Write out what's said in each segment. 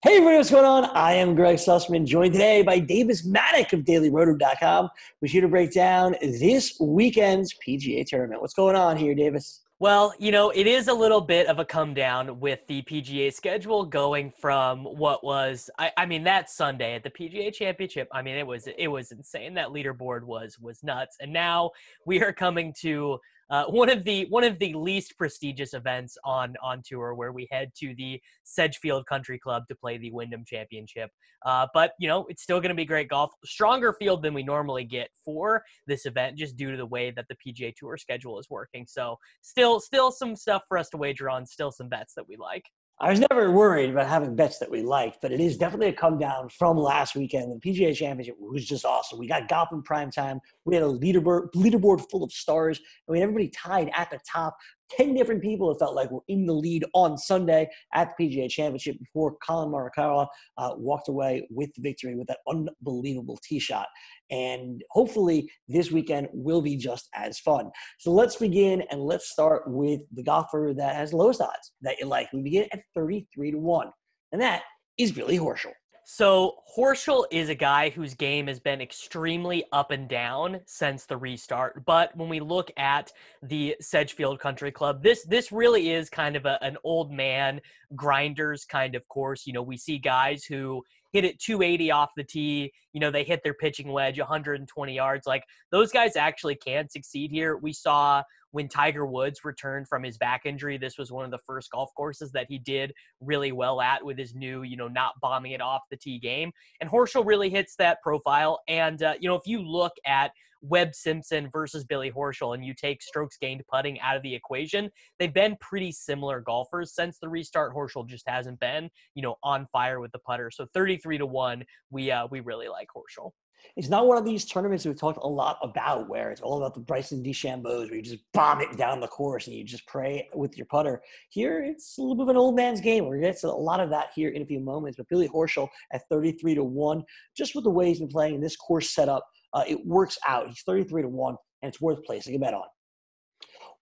Hey everybody, what's going on? I am Gregg Sussman, joined today by Davis Mattek of DailyRoto.com. We're here to break down this weekend's PGA tournament. What's going on here, Davis? Well, you know, it is a little bit of a come down with the PGA schedule going from what was I, I mean that Sunday at the PGA Championship. I mean it was it was insane. That leaderboard was was nuts. And now we are coming to uh, one of the one of the least prestigious events on on tour, where we head to the Sedgefield Country Club to play the Wyndham Championship. Uh, but you know, it's still going to be great golf. Stronger field than we normally get for this event, just due to the way that the PGA Tour schedule is working. So still, still some stuff for us to wager on. Still some bets that we like. I was never worried about having bets that we liked, but it is definitely a come down from last weekend. The PGA Championship was just awesome. We got golf in prime time. We had a leaderboard, leaderboard full of stars, and we had everybody tied at the top. 10 different people, it felt like, were in the lead on Sunday at the PGA Championship before Collin Morikawa uh, walked away with the victory with that unbelievable tee shot. And hopefully this weekend will be just as fun. So let's begin and let's start with the golfer that has lowest odds that you like. We begin at 33 to 1, and that is Billy Horschel. So Horschel is a guy whose game has been extremely up and down since the restart. But when we look at the Sedgefield Country Club, this this really is kind of a, an old man grinders kind of course. You know, we see guys who hit it 280 off the tee. You know, they hit their pitching wedge 120 yards. Like those guys actually can succeed here. We saw when Tiger Woods returned from his back injury, this was one of the first golf courses that he did really well at with his new, you know, not bombing it off the tee game. And Horschel really hits that profile. And, uh, you know, if you look at Webb Simpson versus Billy Horschel and you take strokes gained putting out of the equation, they've been pretty similar golfers since the restart. Horschel just hasn't been, you know, on fire with the putter. So 33 to 1, we uh, we really like Horschel. It's not one of these tournaments we've talked a lot about where it's all about the Bryson DeChambeau's where you just bomb it down the course and you just pray with your putter. Here, it's a little bit of an old man's game. We're going to get a lot of that here in a few moments. But Billy Horschel at 33 to 1, just with the way he's been playing in this course setup, uh, it works out. He's 33 to 1, and it's worth placing a bet on.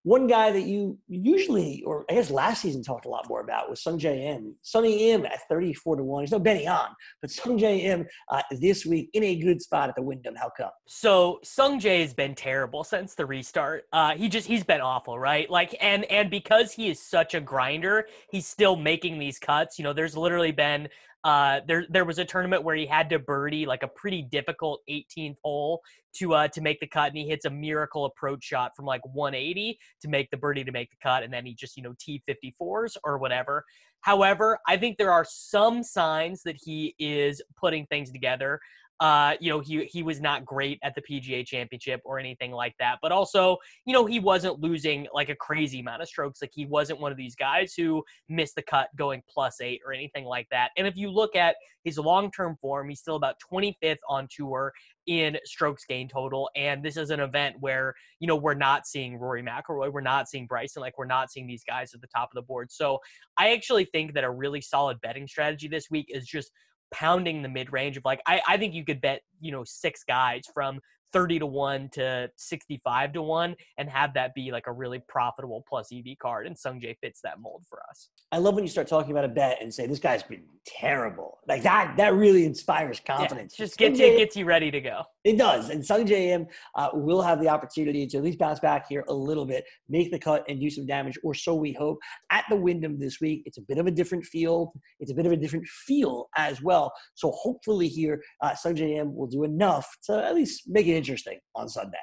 One guy that you usually, or I guess last season, talked a lot more about was Sungjae Im. Sonny M at 34 to 1. He's no Benny on, but Sungjae Im uh, this week in a good spot at the Wyndham. How come? So Sungjae has been terrible since the restart. Uh, he just he's been awful, right? Like and and because he is such a grinder, he's still making these cuts. You know, there's literally been uh, there there was a tournament where he had to birdie like a pretty difficult 18th hole to uh, to make the cut, and he hits a miracle approach shot from like 180 to make the birdie to make the cut, and then he just you know T54s or whatever. However, I think there are some signs that he is putting things together uh, you know, he he was not great at the PGA Championship or anything like that. But also, you know, he wasn't losing like a crazy amount of strokes. Like he wasn't one of these guys who missed the cut going plus eight or anything like that. And if you look at his long term form, he's still about 25th on tour in strokes gain total. And this is an event where, you know, we're not seeing Rory McIlroy, we're not seeing Bryson, like we're not seeing these guys at the top of the board. So I actually think that a really solid betting strategy this week is just pounding the mid range of like I, I think you could bet you know six guys from 30 to 1 to 65 to 1 and have that be like a really profitable plus EV card. And Sungjae fits that mold for us. I love when you start talking about a bet and say, this guy's been terrible. Like that, that really inspires confidence. Yeah, just gets, you, gets you ready to go. It does. And Sungjae Im uh, will have the opportunity to at least bounce back here a little bit, make the cut and do some damage, or so we hope. At the Wyndham this week, it's a bit of a different field. It's a bit of a different feel as well. So hopefully here, uh, Sungjae Im will do enough to at least make it interesting on Sunday.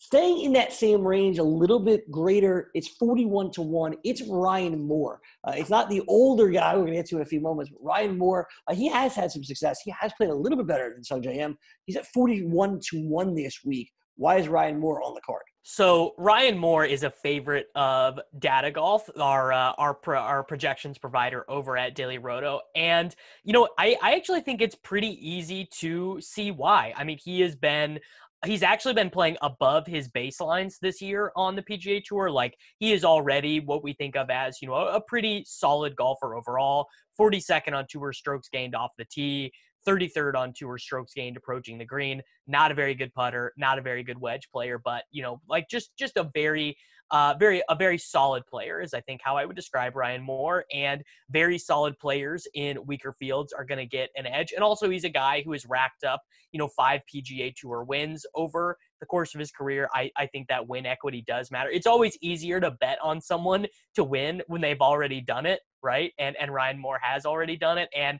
Staying in that same range, a little bit greater, it's 41 to 1. It's Ryan Moore. Uh, it's not the older guy we're going to get to in a few moments, but Ryan Moore, uh, he has had some success. He has played a little bit better than Sungjae Im. He's at 41 to 1 this week. Why is Ryan Moore on the card? So Ryan Moore is a favorite of Data Golf, our uh, our pro, our projections provider over at Daily Roto, and you know I I actually think it's pretty easy to see why. I mean he has been he's actually been playing above his baselines this year on the PGA Tour. Like he is already what we think of as you know a pretty solid golfer overall. 42nd on tour strokes gained off the tee. 33rd on tour strokes gained approaching the green. Not a very good putter, not a very good wedge player, but you know, like just just a very uh, very a very solid player is I think how I would describe Ryan Moore, and very solid players in weaker fields are going to get an edge. And also, he's a guy who has racked up you know five PGA Tour wins over the course of his career. I I think that win equity does matter. It's always easier to bet on someone to win when they've already done it, right? And and Ryan Moore has already done it, and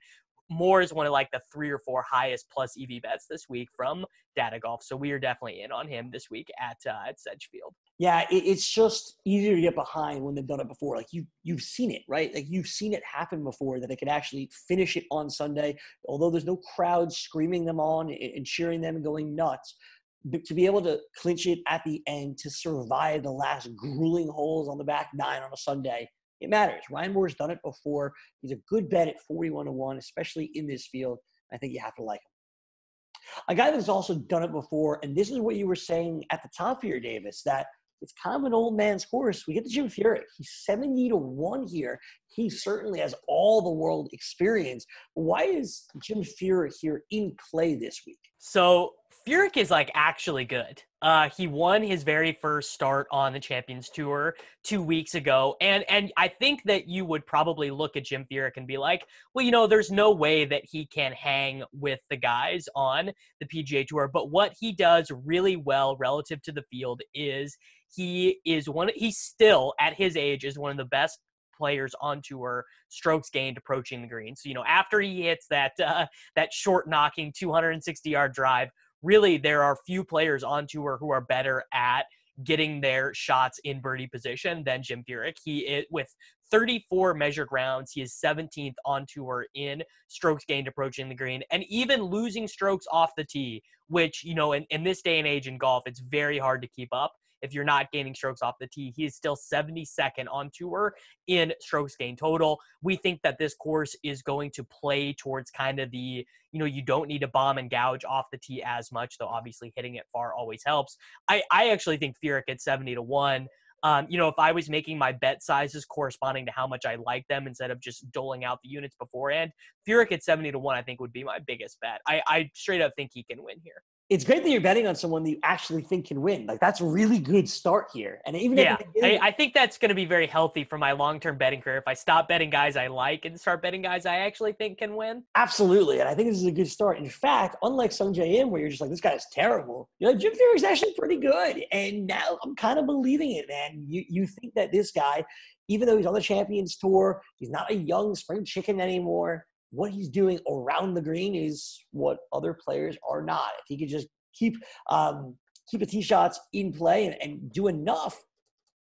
Moore is one of like the three or four highest plus EV bets this week from Data Golf. So we are definitely in on him this week at uh, at Sedgefield. Yeah, it, it's just easier to get behind when they've done it before. Like you you've seen it, right? Like you've seen it happen before that they could actually finish it on Sunday, although there's no crowd screaming them on and cheering them and going nuts. But to be able to clinch it at the end to survive the last grueling holes on the back nine on a Sunday it matters. Ryan Moore's done it before. He's a good bet at 41 to 1, especially in this field. I think you have to like him. A guy that's also done it before, and this is what you were saying at the top here, Davis, that it's kind of an old man's course. We get to Jim Furyk. He's 70 to 1 here. He certainly has all the world experience. Why is Jim Furyk here in play this week? So Furyk is like actually good. Uh, he won his very first start on the Champions Tour two weeks ago, and and I think that you would probably look at Jim Furyk and be like, well, you know, there's no way that he can hang with the guys on the PGA Tour. But what he does really well relative to the field is he is one. He's still at his age is one of the best players on tour strokes gained approaching the green. So you know after he hits that uh, that short knocking 260 yard drive really there are few players on tour who are better at getting their shots in birdie position than Jim Furyk. He is, with 34 measured rounds, he is 17th on tour in strokes gained approaching the green and even losing strokes off the tee, which, you know, in, in this day and age in golf, it's very hard to keep up if you're not gaining strokes off the tee. He is still 72nd on tour in strokes gained total. We think that this course is going to play towards kind of the, you know, you don't need to bomb and gouge off the tee as much, though obviously hitting it far always helps. I, I actually think Furyk at 70 to 1. Um, you know, if I was making my bet sizes corresponding to how much I like them instead of just doling out the units beforehand, Furyk at 70 to 1, I think would be my biggest bet. I, I straight up think he can win here it's great that you're betting on someone that you actually think can win. Like that's a really good start here. And even yeah, I, I, think that's going to be very healthy for my long-term betting career. If I stop betting guys I like and start betting guys I actually think can win. Absolutely, and I think this is a good start. In fact, unlike Sungjae Im, where you're just like this guy's terrible, you know Jim Furyk's actually pretty good. And now I'm kind of believing it, man. You you think that this guy, even though he's on the Champions Tour, he's not a young spring chicken anymore what he's doing around the green is what other players are not. If he could just keep um, keep the tee shots in play and, and do enough,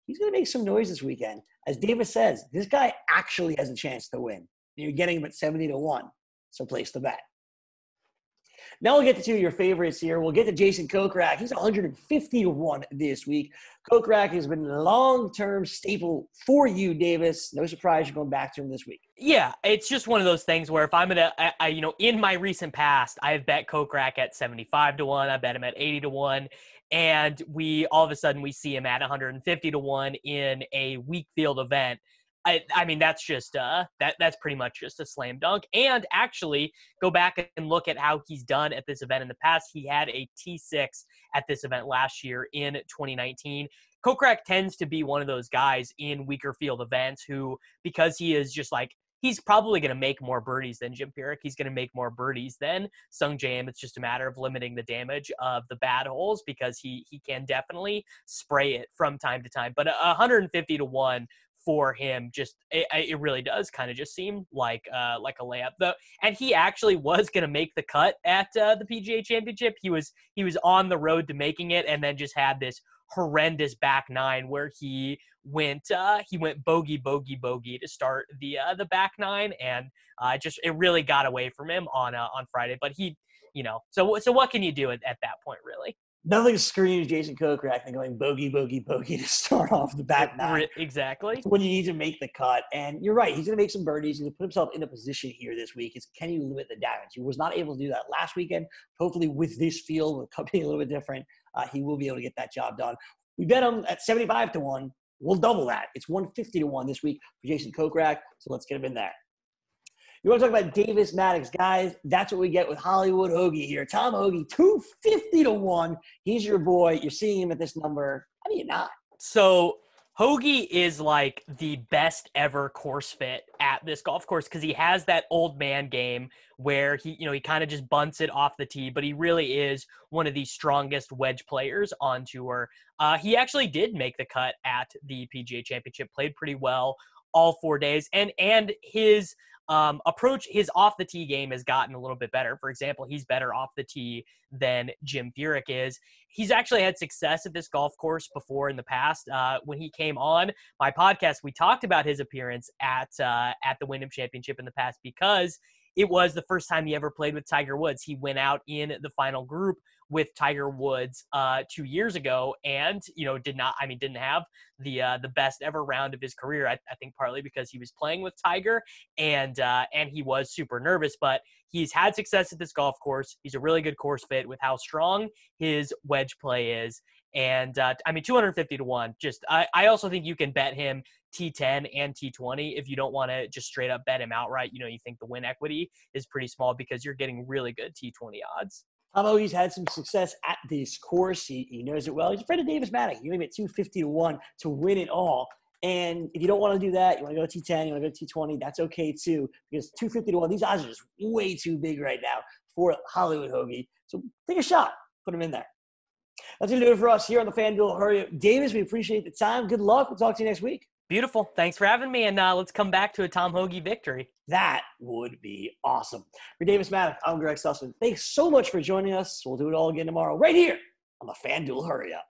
he's going to make some noise this weekend. As Davis says, this guy actually has a chance to win. You're getting him at 70 to 1, so place the bet. Now we'll get to two of your favorites here. We'll get to Jason Kokrak. He's 151 this week. Kokrak has been a long-term staple for you, Davis. No surprise you're going back to him this week. Yeah, it's just one of those things where if I'm gonna, I, I, you know, in my recent past, I've bet Kokrak at 75 to one. I bet him at 80 to one, and we all of a sudden we see him at 150 to one in a weak field event. I, I mean that's just uh that that's pretty much just a slam dunk. And actually, go back and look at how he's done at this event in the past. He had a T6 at this event last year in 2019. Kokrak tends to be one of those guys in weaker field events who, because he is just like he's probably going to make more birdies than Jim Furyk. He's going to make more birdies than Sungjae Im. It's just a matter of limiting the damage of the bad holes because he he can definitely spray it from time to time. But 150 to one for him just it, it really does kind of just seem like uh like a layup though and he actually was going to make the cut at uh, the PGA championship. He was he was on the road to making it and then just had this horrendous back nine where he went uh he went bogey bogey bogey to start the uh the back nine and uh just it really got away from him on uh, on Friday but he you know so so what can you do at, at that point really nothing screams Jason Kokrak than going bogey, bogey, bogey to start off the back nine. Exactly. when you need to make the cut. And you're right. He's going to make some birdies. He's going to put himself in a position here this week. Is can you limit the damage? He was not able to do that last weekend. Hopefully, with this field, with company a little bit different, uh, he will be able to get that job done. We bet him at 75 to 1. We'll double that. It's 150 to 1 this week for Jason Kokrak. So let's get him in there. You want to talk about Davis Mattek, guys? That's what we get with Hollywood Hoge here. Tom Hoge, 250 to 1. He's your boy. You're seeing him at this number. How do you not? So Hoge is like the best ever course fit at this golf course because he has that old man game where he, you know, he kind of just bunts it off the tee, but he really is one of the strongest wedge players on tour. Uh, he actually did make the cut at the PGA Championship, played pretty well all four days, and and his um, approach his off the tee game has gotten a little bit better. For example, he's better off the tee than Jim Furyk is. He's actually had success at this golf course before in the past. Uh, when he came on my podcast, we talked about his appearance at uh, at the Wyndham Championship in the past because it was the first time he ever played with Tiger Woods. He went out in the final group with Tiger Woods uh, two years ago, and you know did not. I mean, didn't have the uh, the best ever round of his career. I, I think partly because he was playing with Tiger, and uh, and he was super nervous. But he's had success at this golf course. He's a really good course fit with how strong his wedge play is. And uh, I mean, 250 to one. Just I, I also think you can bet him T10 and T20 if you don't want to just straight up bet him outright. You know, you think the win equity is pretty small because you're getting really good T20 odds. Tom Hoge's had some success at this course. He, he knows it well. He's a friend of Davis Mattek. You him at 250 to 1 to win it all. And if you don't want to do that, you want to go T10, you want to go T20, that's okay too, because 250 to 1, these odds are just way too big right now for Hollywood Hoge. So take a shot, put him in there. That's going to do it for us here on the FanDuel Hurry Up. Davis, we appreciate the time. Good luck. We'll talk to you next week. Beautiful. Thanks for having me. And uh, let's come back to a Tom Hoge victory. That would be awesome. For Davis Mattek, I'm Gregg Sussman. Thanks so much for joining us. We'll do it all again tomorrow, right here on the FanDuel Hurry Up.